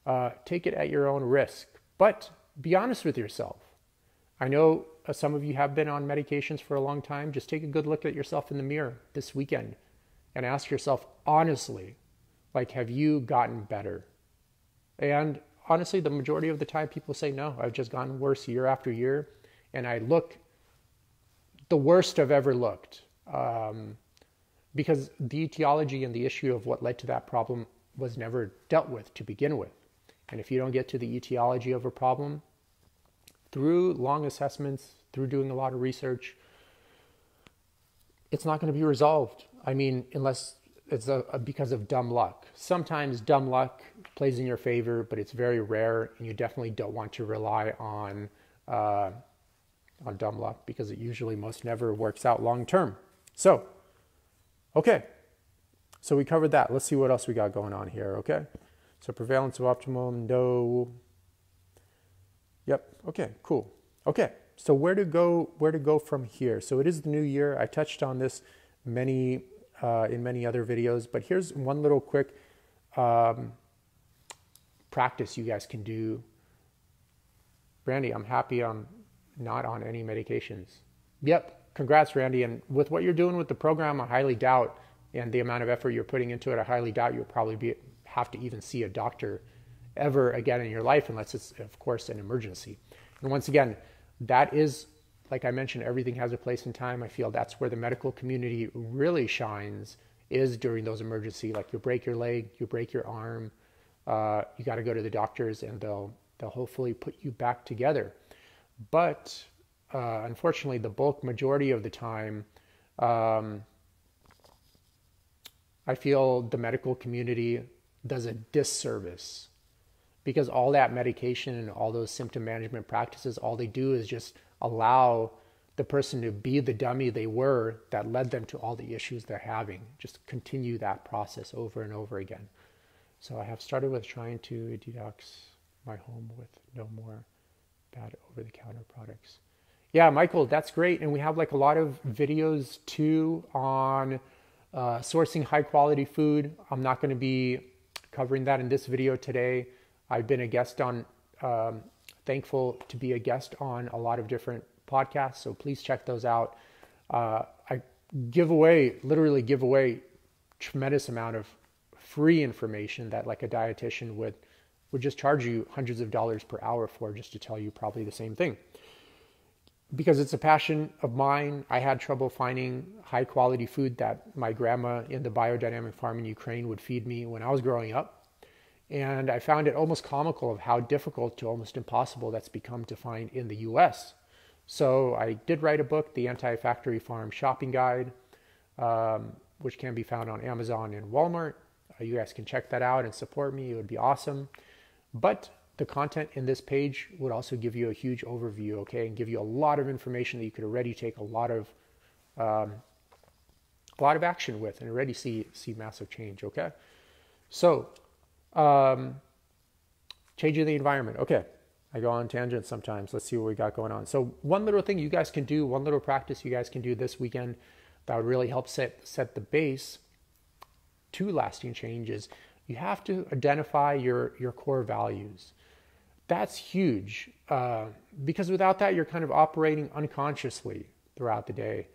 uh, take it at your own risk, but be honest with yourself. I know uh, some of you have been on medications for a long time. Just take a good look at yourself in the mirror this weekend and ask yourself honestly, like, have you gotten better? And honestly, the majority of the time people say, no, I've just gotten worse year after year. And I look the worst I've ever looked. Um, because the etiology and the issue of what led to that problem was never dealt with to begin with. And if you don't get to the etiology of a problem through long assessments, through doing a lot of research, it's not going to be resolved. I mean, unless it's a, a, because of dumb luck. Sometimes dumb luck plays in your favor, but it's very rare, and you definitely don't want to rely on uh, on dumb luck because it usually most never works out long term. So, okay. So we covered that. Let's see what else we got going on here, okay? So prevalence of optimum, no. Yep, okay, cool. Okay, so where to go where to go from here? So it is the new year. I touched on this many uh, in many other videos, but here's one little quick um, practice you guys can do. Brandy, I'm happy I'm not on any medications. Yep, congrats, Randy. And with what you're doing with the program, I highly doubt, and the amount of effort you're putting into it, I highly doubt you'll probably be have to even see a doctor ever again in your life, unless it's, of course, an emergency. And once again, that is, like I mentioned, everything has a place and time. I feel that's where the medical community really shines is during those emergency. Like you break your leg, you break your arm, uh, you got to go to the doctors, and they'll they'll hopefully put you back together. But uh, unfortunately, the bulk majority of the time, um, I feel the medical community does a disservice because all that medication and all those symptom management practices, all they do is just allow the person to be the dummy they were that led them to all the issues they're having. Just continue that process over and over again. So I have started with trying to detox my home with no more bad over the counter products. Yeah, Michael, that's great. And we have like a lot of videos too on uh, sourcing high quality food. I'm not going to be covering that in this video today. I've been a guest on, um, thankful to be a guest on a lot of different podcasts. So please check those out. Uh, I give away, literally give away tremendous amount of free information that like a dietitian would would just charge you hundreds of dollars per hour for just to tell you probably the same thing. Because it's a passion of mine. I had trouble finding high quality food that my grandma in the biodynamic farm in Ukraine would feed me when I was growing up. And I found it almost comical of how difficult to almost impossible that's become to find in the US. So I did write a book, The Anti Factory Farm Shopping Guide, um, which can be found on Amazon and Walmart. Uh, you guys can check that out and support me, it would be awesome. But the content in this page would also give you a huge overview, okay, and give you a lot of information that you could already take a lot of um, a lot of action with and already see see massive change, okay? So, um, changing the environment, okay. I go on tangents sometimes. Let's see what we got going on. So, one little thing you guys can do, one little practice you guys can do this weekend that would really help set set the base to lasting changes. You have to identify your your core values that's huge uh, because without that, you're kind of operating unconsciously throughout the day.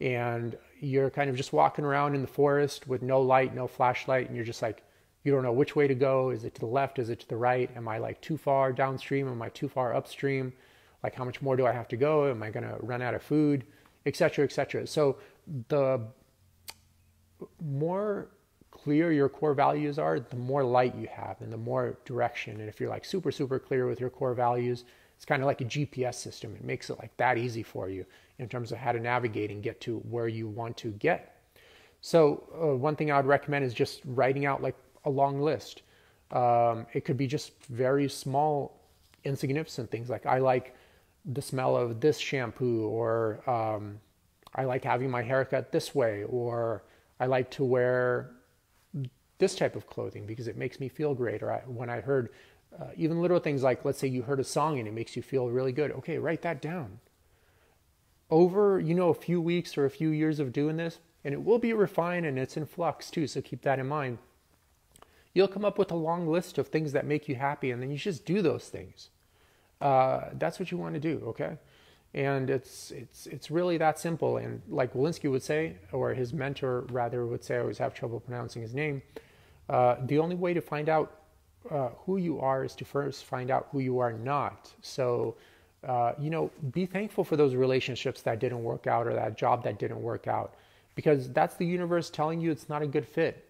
And you're kind of just walking around in the forest with no light, no flashlight, and you're just like, you don't know which way to go. Is it to the left? Is it to the right? Am I like too far downstream? Am I too far upstream? Like, how much more do I have to go? Am I going to run out of food? Etc. Etc. So, the more clear your core values are, the more light you have and the more direction. And if you're like super, super clear with your core values, it's kind of like a GPS system. It makes it like that easy for you in terms of how to navigate and get to where you want to get. So, uh, one thing I would recommend is just writing out like a long list. Um, it could be just very small, insignificant things like I like the smell of this shampoo, or um, I like having my haircut this way, or I like to wear this type of clothing because it makes me feel great. Or I, when I heard uh, even little things like, let's say you heard a song and it makes you feel really good. Okay, write that down. Over, you know, a few weeks or a few years of doing this, and it will be refined and it's in flux too, so keep that in mind. You'll come up with a long list of things that make you happy, and then you just do those things. Uh, that's what you want to do, okay? And it's it's it's really that simple. And like Wolinsky would say, or his mentor rather would say, I always have trouble pronouncing his name. Uh, the only way to find out uh, who you are is to first find out who you are not. So, uh, you know, be thankful for those relationships that didn't work out or that job that didn't work out because that's the universe telling you it's not a good fit.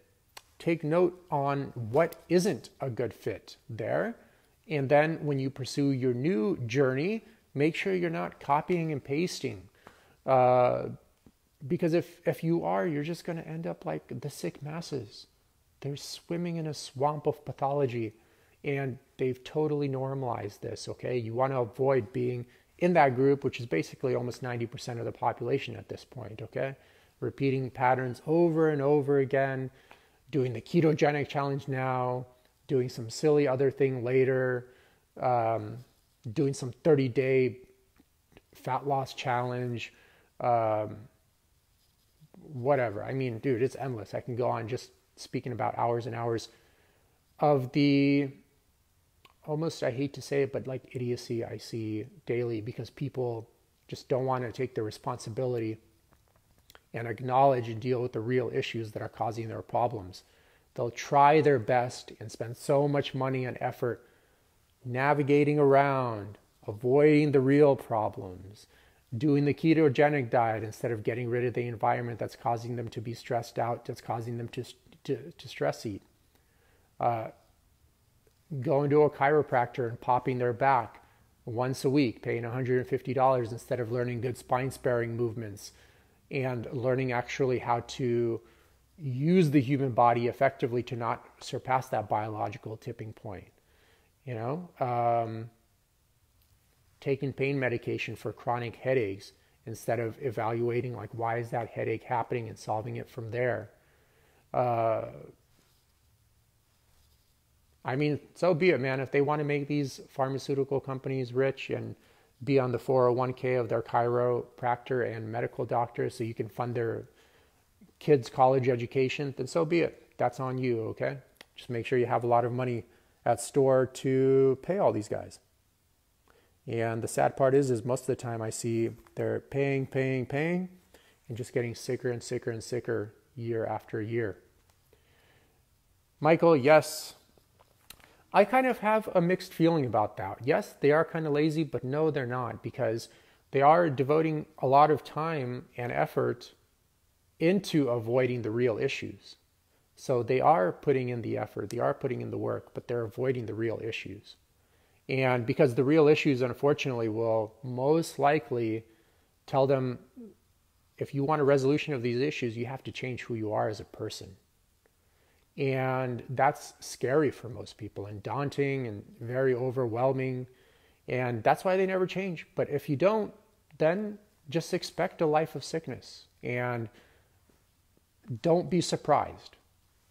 Take note on what isn't a good fit there. And then when you pursue your new journey, make sure you're not copying and pasting. Uh, because if, if you are, you're just going to end up like the sick masses. They're swimming in a swamp of pathology and they've totally normalized this, okay? You want to avoid being in that group, which is basically almost 90% of the population at this point, okay? Repeating patterns over and over again, doing the ketogenic challenge now, doing some silly other thing later, um, doing some 30 day fat loss challenge, um, whatever. I mean, dude, it's endless. I can go on just speaking about hours and hours of the almost I hate to say it, but like idiocy I see daily because people just don't want to take the responsibility and acknowledge and deal with the real issues that are causing their problems. They'll try their best and spend so much money and effort navigating around, avoiding the real problems, doing the ketogenic diet instead of getting rid of the environment that's causing them to be stressed out, that's causing them to to, to stress eat. Uh, going to a chiropractor and popping their back once a week, paying $150 instead of learning good spine sparing movements and learning actually how to use the human body effectively to not surpass that biological tipping point. You know, um, taking pain medication for chronic headaches instead of evaluating like why is that headache happening and solving it from there uh, I mean, so be it, man. If they want to make these pharmaceutical companies rich and be on the 401k of their chiropractor and medical doctors so you can fund their kids' college education, then so be it. That's on you, okay? Just make sure you have a lot of money at store to pay all these guys. And the sad part is, is most of the time I see they're paying, paying, paying, and just getting sicker and sicker and sicker year after year. Michael, yes, I kind of have a mixed feeling about that. Yes, they are kind of lazy, but no, they're not because they are devoting a lot of time and effort into avoiding the real issues. So they are putting in the effort, they are putting in the work, but they're avoiding the real issues. And because the real issues, unfortunately, will most likely tell them if you want a resolution of these issues, you have to change who you are as a person. And that's scary for most people and daunting and very overwhelming. And that's why they never change. But if you don't, then just expect a life of sickness and don't be surprised.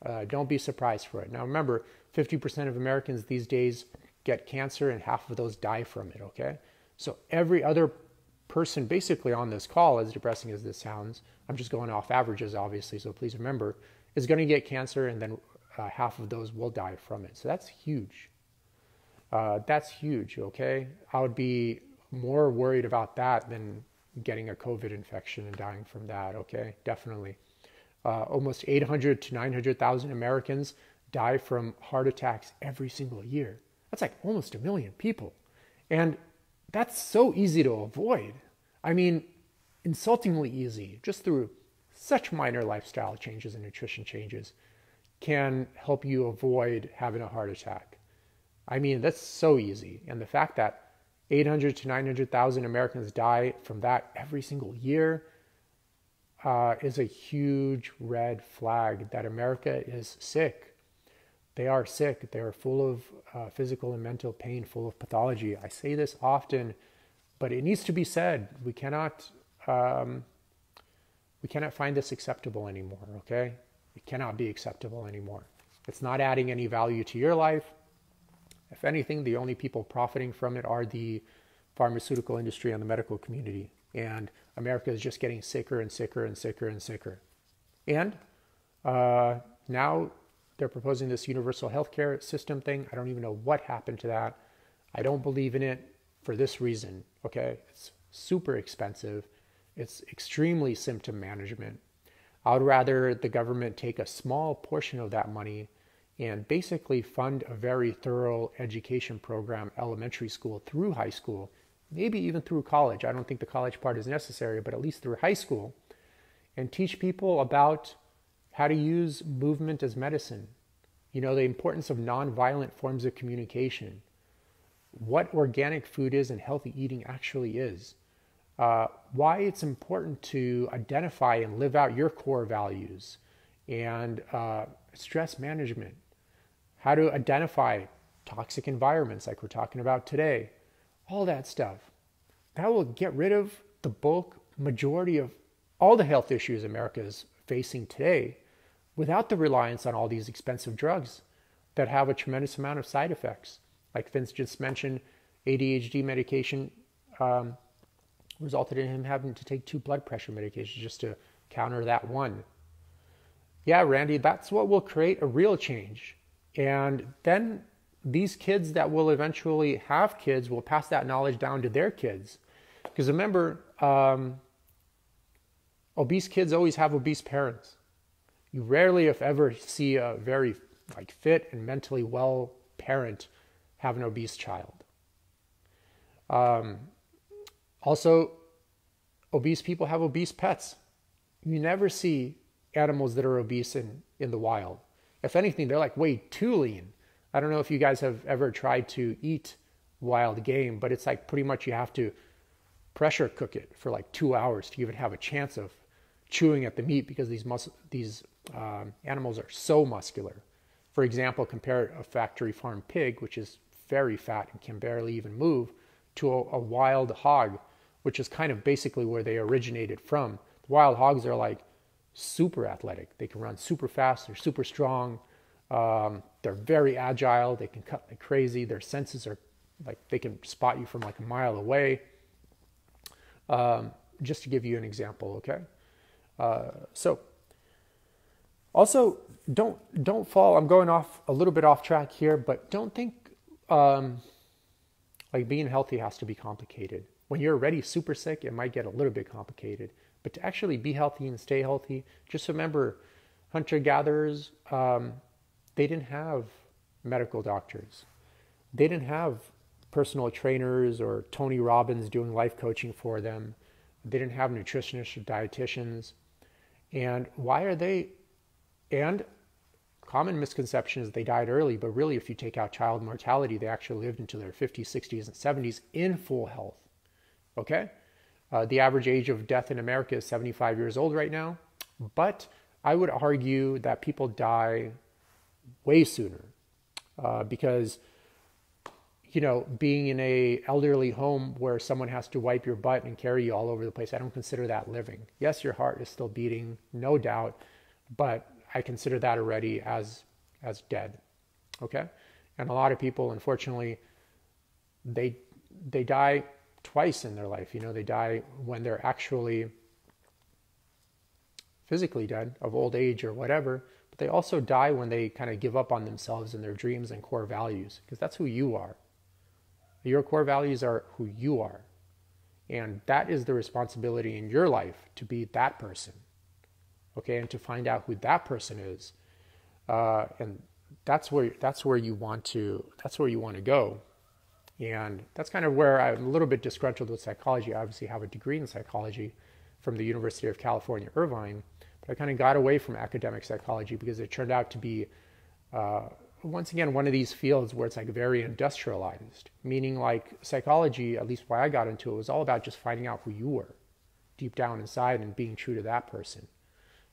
Uh, don't be surprised for it. Now, remember, 50% of Americans these days get cancer and half of those die from it, okay? So every other person basically on this call, as depressing as this sounds, I'm just going off averages, obviously, so please remember, is going to get cancer and then uh, half of those will die from it. So that's huge. Uh, that's huge, okay? I would be more worried about that than getting a COVID infection and dying from that, okay? Definitely. Uh, almost 800 to 900,000 Americans die from heart attacks every single year. That's like almost a million people. And that's so easy to avoid. I mean, insultingly easy, just through such minor lifestyle changes and nutrition changes can help you avoid having a heart attack. I mean, that's so easy. And the fact that 800 to 900,000 Americans die from that every single year uh, is a huge red flag that America is sick. They are sick. They are full of uh, physical and mental pain, full of pathology. I say this often, but it needs to be said. We cannot, um, we cannot find this acceptable anymore. Okay, it cannot be acceptable anymore. It's not adding any value to your life. If anything, the only people profiting from it are the pharmaceutical industry and the medical community. And America is just getting sicker and sicker and sicker and sicker. And uh, now they're proposing this universal healthcare system thing. I don't even know what happened to that. I don't believe in it for this reason. Okay, it's super expensive. It's extremely symptom management. I would rather the government take a small portion of that money and basically fund a very thorough education program, elementary school through high school, maybe even through college. I don't think the college part is necessary, but at least through high school, and teach people about how to use movement as medicine. You know, the importance of nonviolent forms of communication, what organic food is and healthy eating actually is, uh, why it's important to identify and live out your core values, and uh, stress management, how to identify toxic environments like we're talking about today, all that stuff. That will get rid of the bulk majority of all the health issues America is facing today without the reliance on all these expensive drugs that have a tremendous amount of side effects. Like Vince just mentioned, ADHD medication um, resulted in him having to take two blood pressure medications just to counter that one. Yeah, Randy, that's what will create a real change. And then these kids that will eventually have kids will pass that knowledge down to their kids. Because remember, um, obese kids always have obese parents. You rarely, if ever, see a very like fit and mentally well parent have an obese child. Um, also, obese people have obese pets. You never see animals that are obese in, in the wild. If anything, they're like way too lean. I don't know if you guys have ever tried to eat wild game, but it's like pretty much you have to pressure cook it for like two hours to even have a chance of chewing at the meat because these mus- these um, animals are so muscular. For example, compare a factory farm pig, which is very fat and can barely even move, to a, a wild hog, which is kind of basically where they originated from. The wild hogs are like super athletic. They can run super fast. They're super strong. Um, they're very agile. They can cut like crazy. Their senses are like they can spot you from like a mile away. Um, just to give you an example, okay? Uh, so also don't don't fall. I'm going off a little bit off track here, but don't think um, like being healthy has to be complicated. When you're already super sick, it might get a little bit complicated. But to actually be healthy and stay healthy, just remember, hunter gatherers. Um, they didn't have medical doctors. They didn't have personal trainers or Tony Robbins doing life coaching for them. They didn't have nutritionists or dietitians. And why are they? And common misconception is they died early, but really, if you take out child mortality, they actually lived into their 50s, 60s, and 70s in full health. Okay? Uh, the average age of death in America is 75 years old right now, but I would argue that people die way sooner uh, because you know being in a elderly home where someone has to wipe your butt and carry you all over the place i don't consider that living yes your heart is still beating no doubt but i consider that already as as dead okay and a lot of people unfortunately they they die twice in their life. You know, they die when they're actually physically dead of old age or whatever, they also die when they kind of give up on themselves and their dreams and core values because that's who you are. Your core values are who you are. And that is the responsibility in your life to be that person. Okay, and to find out who that person is. Uh, and that's where that's where you want to that's where you want to go and that's kind of where I'm a little bit disgruntled with psychology. I obviously have a degree in psychology from the University of California, Irvine, I kind of got away from academic psychology because it turned out to be, uh, once again, one of these fields where it's like very industrialized, meaning like psychology, at least why I got into it, was all about just finding out who you were deep down inside and being true to that person.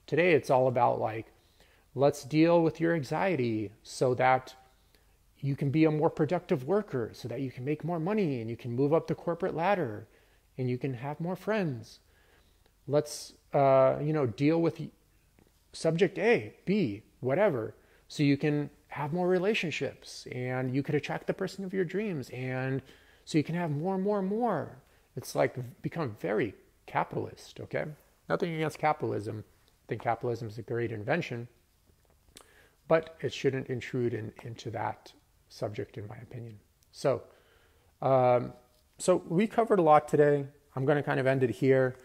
Today, it's all about like, let's deal with your anxiety so that you can be a more productive worker so that you can make more money and you can move up the corporate ladder and you can have more friends. Let's, uh, you know, deal with subject A, B, whatever, so you can have more relationships and you could attract the person of your dreams and so you can have more and more and more. It's like become very capitalist, okay? Nothing against capitalism. I think capitalism is a great invention, but it shouldn't intrude in, into that subject, in my opinion. So, um, so we covered a lot today. I'm going to kind of end it here.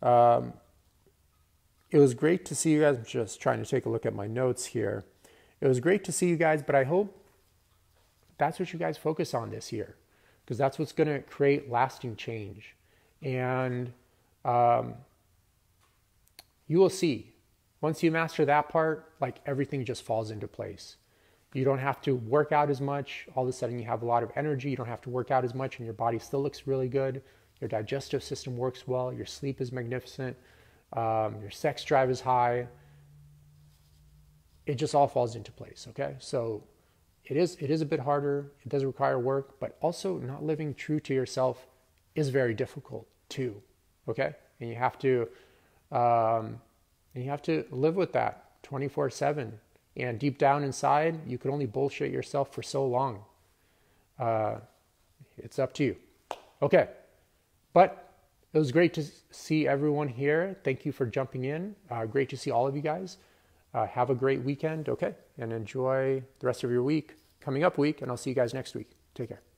Um, it was great to see you guys. I'm just trying to take a look at my notes here. It was great to see you guys, but I hope that's what you guys focus on this year because that's what's going to create lasting change. And um, you will see once you master that part, like everything just falls into place. You don't have to work out as much. All of a sudden, you have a lot of energy. You don't have to work out as much, and your body still looks really good. Your digestive system works well. Your sleep is magnificent. Um, your sex drive is high. It just all falls into place. Okay, so it is it is a bit harder. It does require work, but also not living true to yourself is very difficult too. Okay, and you have to um, and you have to live with that 24 seven and deep down inside, you could only bullshit yourself for so long. Uh, it's up to you. Okay. But it was great to see everyone here. Thank you for jumping in. Uh, great to see all of you guys. Uh, have a great weekend, okay? And enjoy the rest of your week, coming up week, and I'll see you guys next week. Take care.